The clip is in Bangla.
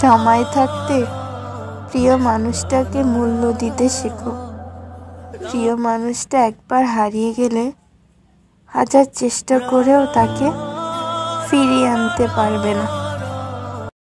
সময় থাকতে প্রিয় মানুষটাকে মূল্য দিতে শেখো। প্রিয় মানুষটা একবার হারিয়ে গেলে হাজার চেষ্টা করেও তাকে ফিরিয়ে আনতে পারবে না।